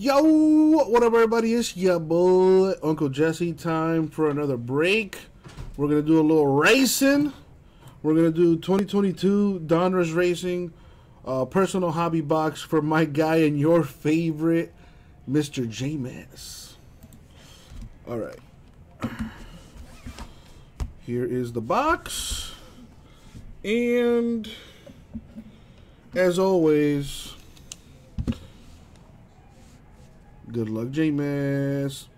Yo, what up, everybody? It's your boy, Uncle Jesse. Time for another break. We're gonna do a little racing. We're gonna do 2022 Donruss Racing uh, personal hobby box for my guy and your favorite, Mr. J Mass. All right. Here is the box, and as always. Good luck, J Mass.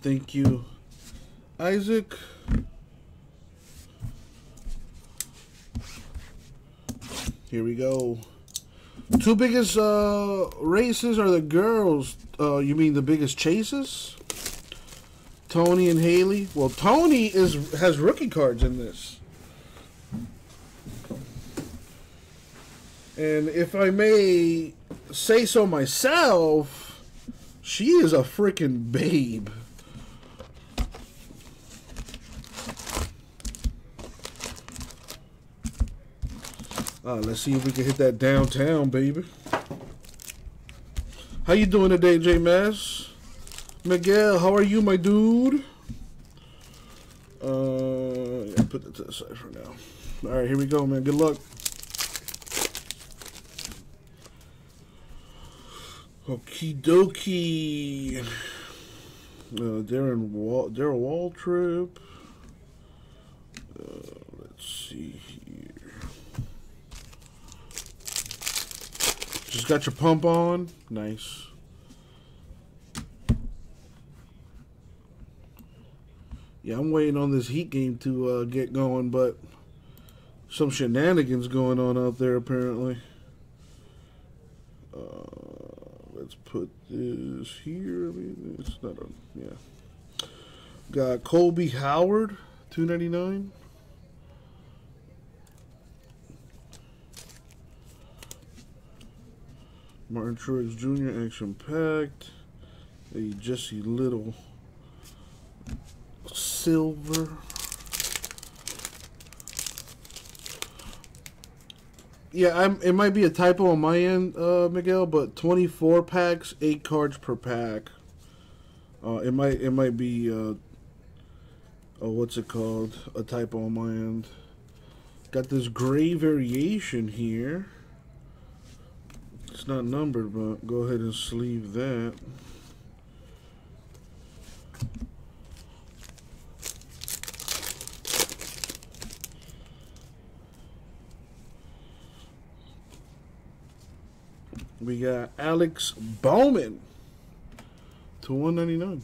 Thank you, Isaac. Here we go. Two biggest uh, races are the girls. Uh, you mean the biggest chases? Toni and Hailie. Well, Toni is has rookie cards in this. And if I may say so myself, she is a freaking babe. Uh, let's see if we can hit that downtown, baby. How you doing today, J Mass? Miguel, how are you, my dude? Uh, yeah, put that to the side for now. All right, here we go, man. Good luck. Okie dokie. Uh, Darren Wall, Darrell Waltrip. Uh, let's see here. Just got your pump on. Nice. Yeah, I'm waiting on this Heat game to uh, get going, but some shenanigans going on out there apparently. Uh, let's this here. I mean, it's not a yeah. Got Colby Howard, two ninety nine. Martin Truex Jr. action packed. A Jesse Little silver. Yeah, I'm, it might be a typo on my end, uh, Miguel, but 24 packs, eight cards per pack. Uh, it might it might be uh, oh, what's it called? A typo on my end. Got this gray variation here. It's not numbered, but go ahead and sleeve that. We got Alex Bowman to 199.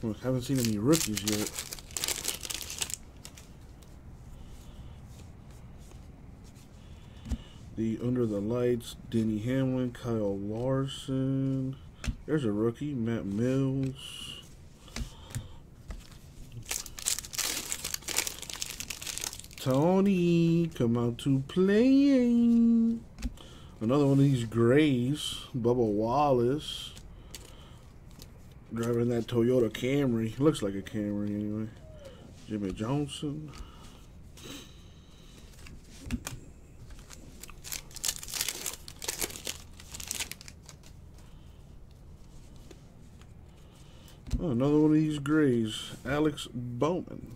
Well, haven't seen any rookies yet. The Under the Lights, Denny Hamlin, Kyle Larson. There's a rookie, Matt Mills. Toni, come out to play. Another one of these grays, Bubba Wallace. Driving that Toyota Camry. Looks like a Camry anyway. Jimmie Johnson. Oh, another one of these grays. Alex Bowman.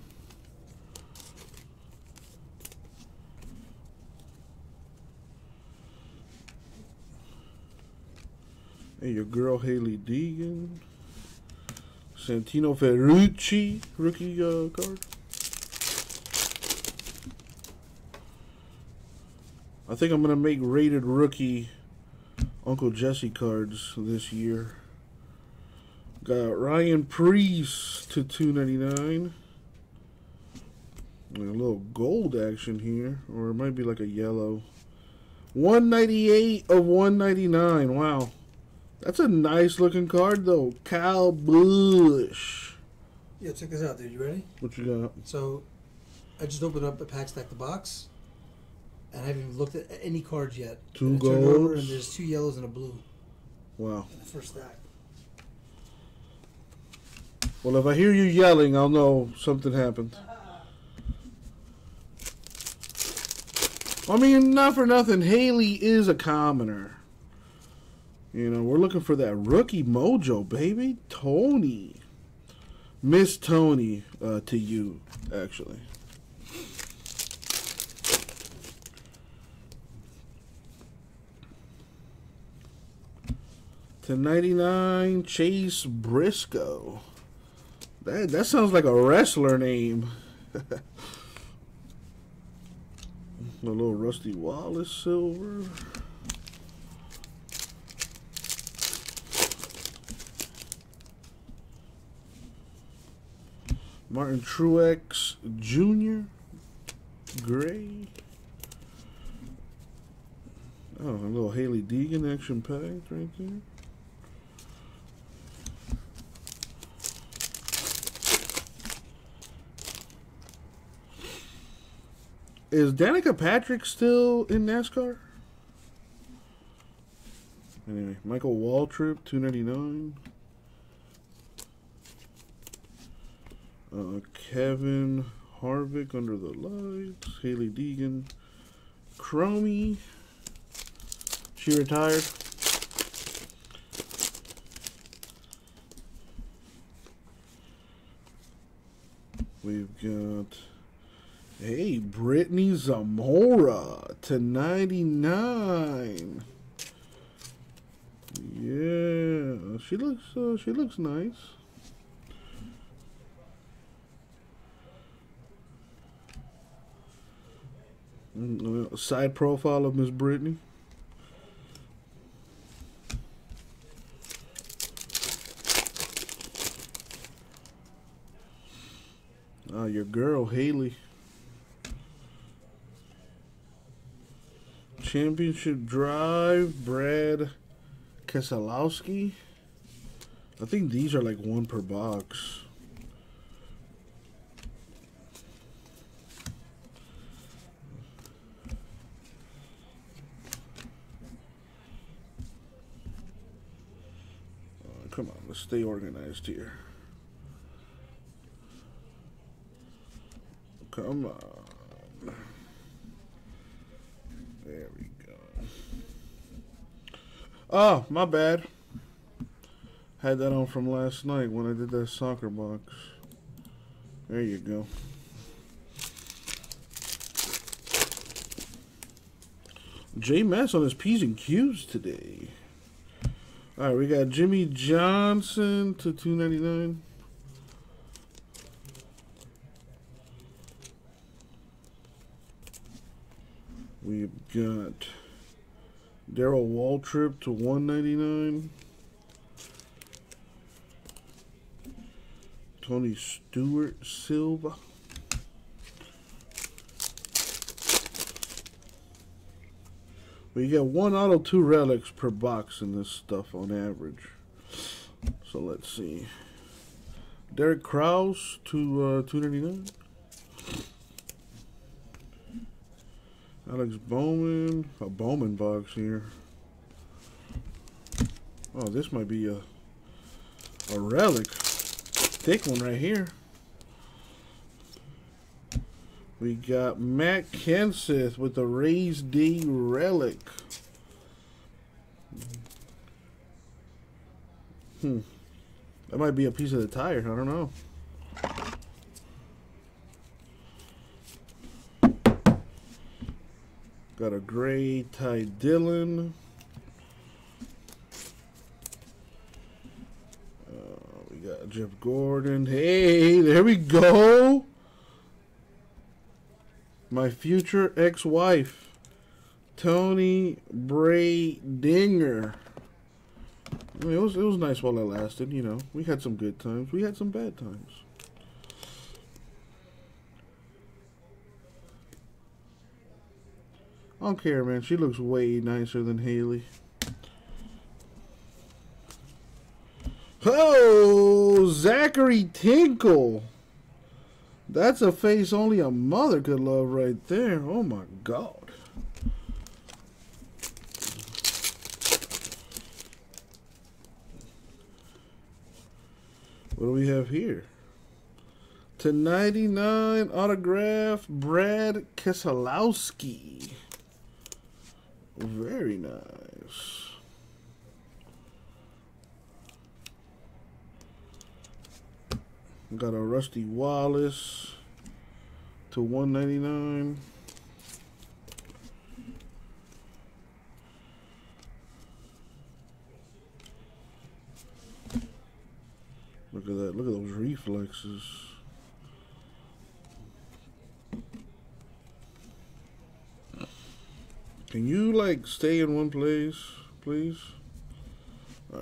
Hey, your girl Hailie Deegan. Santino Ferrucci rookie uh, card. I think I'm gonna make rated rookie Uncle Jesse cards this year. Got Ryan Preece to 299. A little gold action here, or it might be like a yellow. 198 of 199. Wow. That's a nice looking card though. Kyle Busch. Yeah, check this out, dude. You ready? What you got? So, I just opened up the pack stack the box, and I haven't even looked at any cards yet. Two and I over, golds. and there's two yellows and a blue Wow. in the first stack. Well, if I hear you yelling, I'll know something happened. I mean, not for nothing, Hailie is a commoner. You know, we're looking for that rookie mojo, baby. Toni. Miss Toni uh, to you, actually. To 99, Chase Briscoe. That, that sounds like a wrestler name. a little Rusty Wallace silver. Martin Truex Jr. Gray. Oh, a little Hailie Deegan action pack right there. Is Danica Patrick still in NASCAR? Anyway, Michael Waltrip, 299. Uh, Kevin Harvick under the lights. Hailie Deegan. Chromie. She retired. We've got Hey, Brittney Zamora to 99. Yeah, she looks uh, she looks nice. Side profile of Miss Brittney. Uh, your girl Hailie. Championship Drive, Brad Keselowski. I think these are like one per box. Come on, let's stay organized here. Come on. There we go. Oh, my bad. Had that on from last night when I did that soccer box. There you go. J Mass on his P's and Q's today. Alright, we got Jimmie Johnson to two ninety nine. We've got Darrell Waltrip to 199. Tony Stewart Silva. We get one auto, two relics per box in this stuff on average. So let's see. Derek Kraus to uh, 299. Alex Bowman, a Bowman box here. Oh, this might be a a relic, thick one right here. We got Matt Kenseth with the Race Day relic. Hmm, that might be a piece of the tire. I don't know. Got a gray Ty Dillon. Uh, we got Jeff Gordon. Hey, there we go. My future ex-wife, Toni Breidinger. I mean, it was it was nice while it lasted. You know, we had some good times. We had some bad times. I don't care, man. She looks way nicer than Hailie. Oh, Zachary Tinkle. That's a face only a mother could love right there. Oh my God. What do we have here? To 99 autograph Brad Keselowski. Very nice. Got a Rusty Wallace to 199. Look at that. Look at those reflexes. Can you like stay in one place, please? All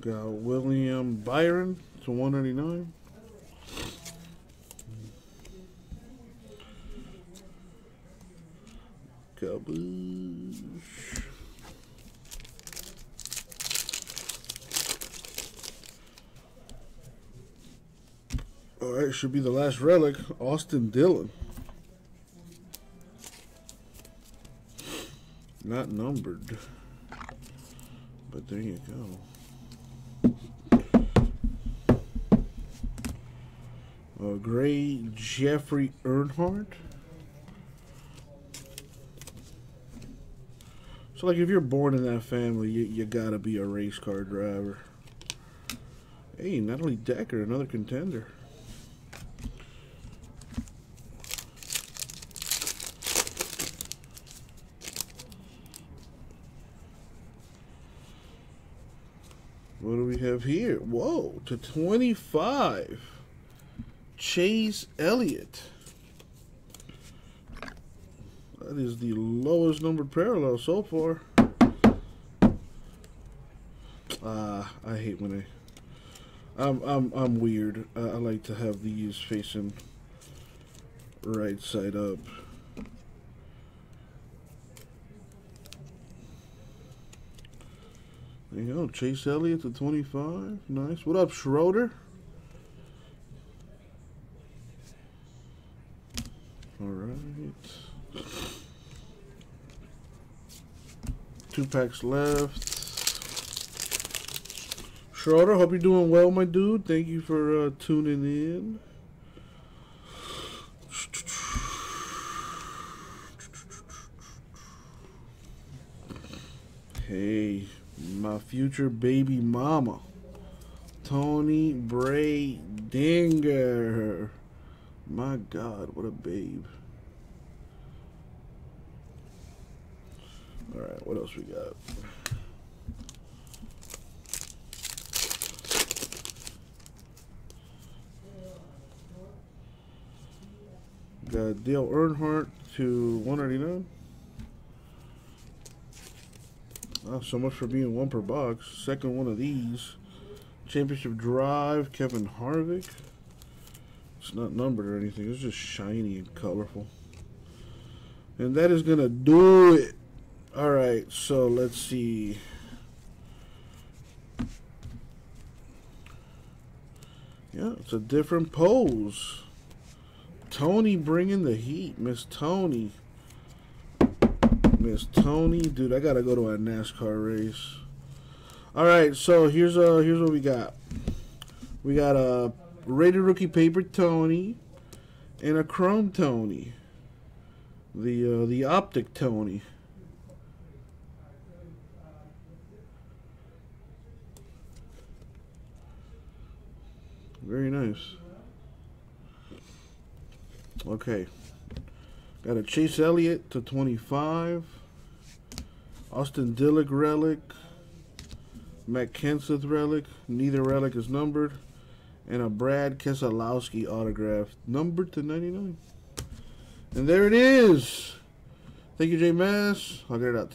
Got William Byron to 199. Kaboosh. All right, should be the last relic. Austin Dillon. Not numbered. But there you go. A gray Jeffrey Earnhardt. So, like, if you're born in that family, you, you gotta be a race car driver. Hey, Natalie Decker, another contender. What do we have here? Whoa, to 25. Chase Elliott. That is the lowest numbered parallel so far. Ah, uh, I hate when I. I'm I'm I'm weird. Uh, I like to have these facing right side up. There you go, Chase Elliott to 25. Nice. What up, Schroeder? All right. Two packs left. Schroeder, hope you're doing well, my dude. Thank you for uh, tuning in. Hey, my future baby mama, Tony Bray Dinger. My God, what a babe. All right, what else we got? Got Dale Earnhardt to 199. Oh, ah, so much for being one per box. Second one of these. Championship Drive, Kevin Harvick. It's not numbered or anything. It's just shiny and colorful. And that is going to do it. All right, so let's see. Yeah, it's a different pose. Toni bringing the heat. Miss Toni. Miss Toni. Dude, I got to go to a NASCAR race. All right, so here's uh here's what we got. We got a rated rookie paper Toni and a chrome Toni. The uh, the optic Toni. Very nice. Okay. Got a Chase Elliott to 25. Austin Dillon relic. Matt Kenseth relic. Neither relic is numbered. And a Brad Keselowski autograph. number to 99. And there it is. Thank you, J Mass. I'll get it out